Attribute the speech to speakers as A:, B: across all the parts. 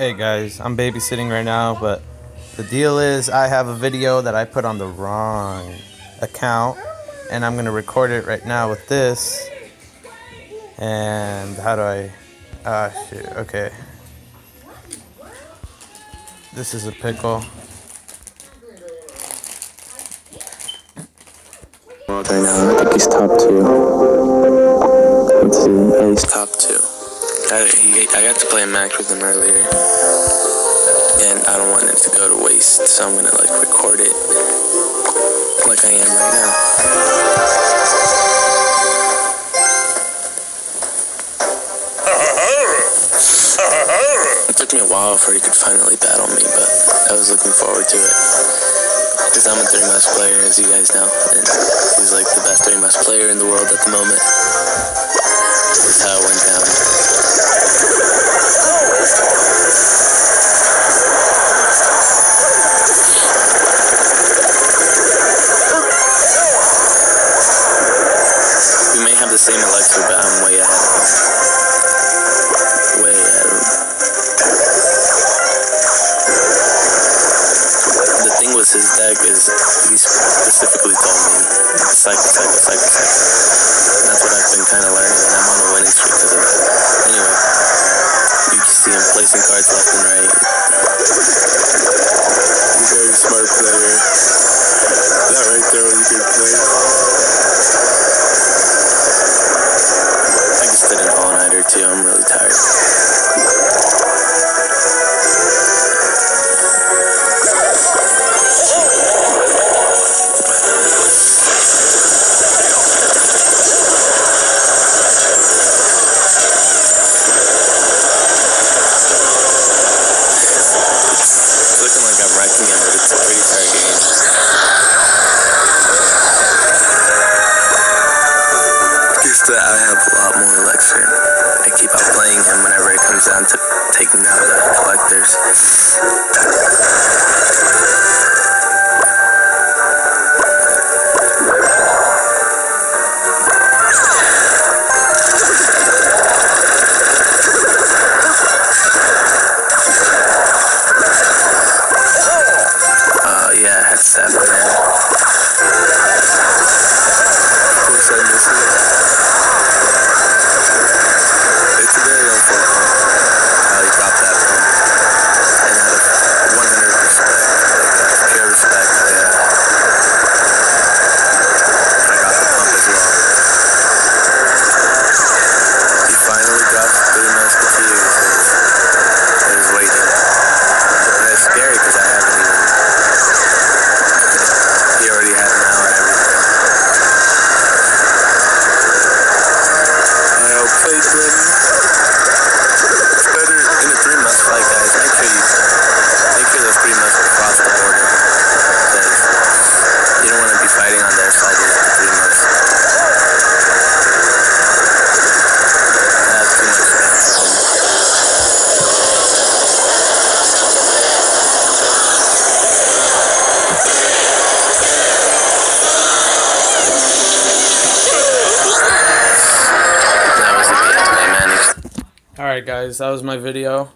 A: Hey guys, I'm babysitting right now, but the deal is I have a video that I put on the wrong account and I'm gonna record it right now with this. And how do I ah shit, okay. This is a pickle.
B: Right now, I think he's top two. Let's see, he's top two. I, I got to play a match with him earlier, and I don't want it to go to waste, so I'm gonna like record it like I am right now. It took me a while before he could finally battle me, but I was looking forward to it. Because I'm a 3 Musk player, as you guys know, and he's like the best 3 Musk player in the world at the moment. This is how it went down. Same elixir, but I'm way ahead. Way ahead. The thing with his deck is he specifically told me cycle, cycle, cycle, cycle. That's what I've been kind of learning, and I'm on a winning streak because of that. Anyway, you can see him placing cards left and right. Very smart player. That right it comes down to the collectors.
A: Alright guys, that was my video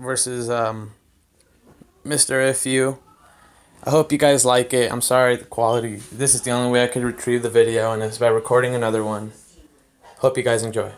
A: versus um Mr. If You. I hope you guys like it. I'm sorry the quality. This is the only way I could retrieve the video and it's by recording another one. Hope you guys enjoy.